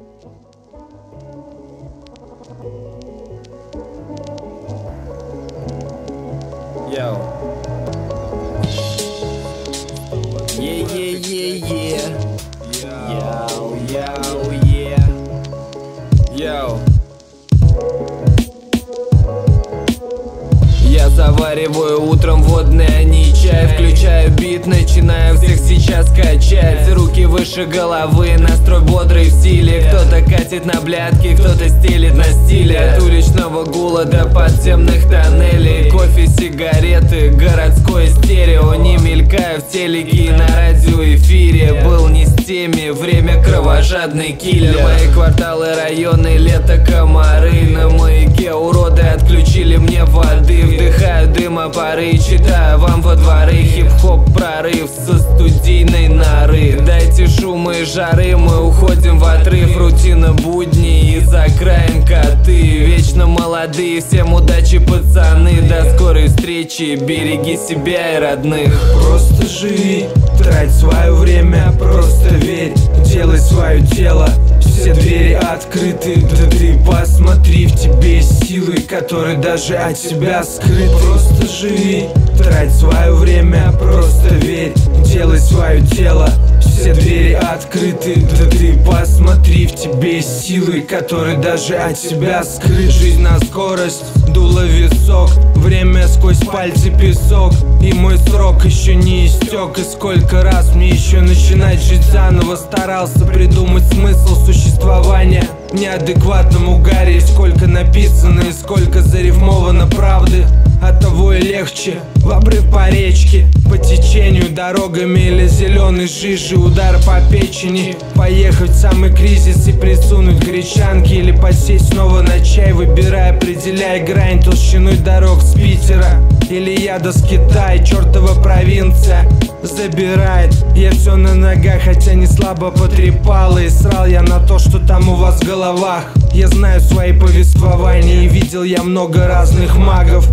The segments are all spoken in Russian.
Yo. Yeah, yeah, yeah, yeah. Я завариваю утром водный, а не чай Включаю бит, начинаю всех сейчас качать Руки выше головы, настрой бодрый в катит на блядки, кто-то стелит на стиле От уличного гула до подземных тоннелей Кофе, сигареты, городское стерео Не мелькаю в телеке и на радиоэфире Был не с теми, время кровожадный киллер Мои кварталы, районы, лето, комары На маяке воды Дыма пары, читаю вам во дворы Хип-хоп прорыв со студийной норы. Дайте шумы и жары, мы уходим в отрыв. Рутина будни и за краем коты. Вечно молодые, всем удачи, пацаны. До скорой встречи, береги себя и родных. Просто живи, трать свое время, просто верь Делай свое дело, открыты Да ты посмотри, в тебе силы, которые даже от тебя скрыты. Просто живи, трать свое время, просто верь. Делай свое дело, все двери открыты Да ты посмотри, в тебе силы, которые даже от тебя скрыты. Жизнь на скорость, дуло висок. Время сквозь пальцы песок. И мой срок еще не истек. И сколько раз мне еще начинать жить заново? Старался придумать смысл существования. В неадекватном угаре Сколько написано и сколько зарифмовано правды. От того и легче В обрыв по речке дорогами или зеленой жижи Удар по печени Поехать в самый кризис и присунуть гречанки Или посесть снова на чай Выбирай, определяй грань толщиной дорог с Питера. Или яда с Китая, чертова провинция Забирает. Я все на ногах, хотя не слабо потрепало И срал я на то, что там у вас в головах. Я знаю свои повествования И видел я много разных магов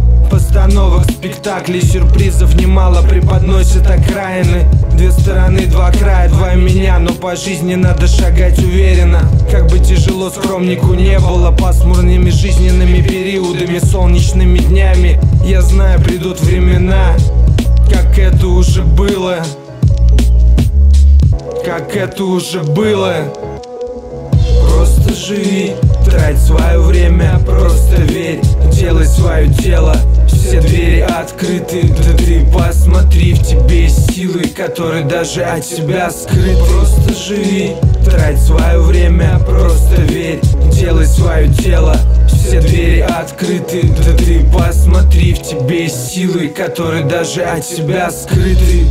Постановок, спектаклей, сюрпризов немало преподносят окраины. Две стороны, два края, два меня Но по жизни надо шагать уверенно. Как бы тяжело скромнику не было Пасмурными жизненными периодами, солнечными днями. Я знаю, придут времена, как это уже было. Как это уже было. Просто живи, трать свое время, просто верь Делай свое дело, все двери открыты Да ты посмотри, в тебе силы, которые даже от тебя скрыты. Просто живи, трать свое время, просто верь Делай свое дело, все двери открыты Да ты посмотри, в тебе силы, которые даже от тебя скрыты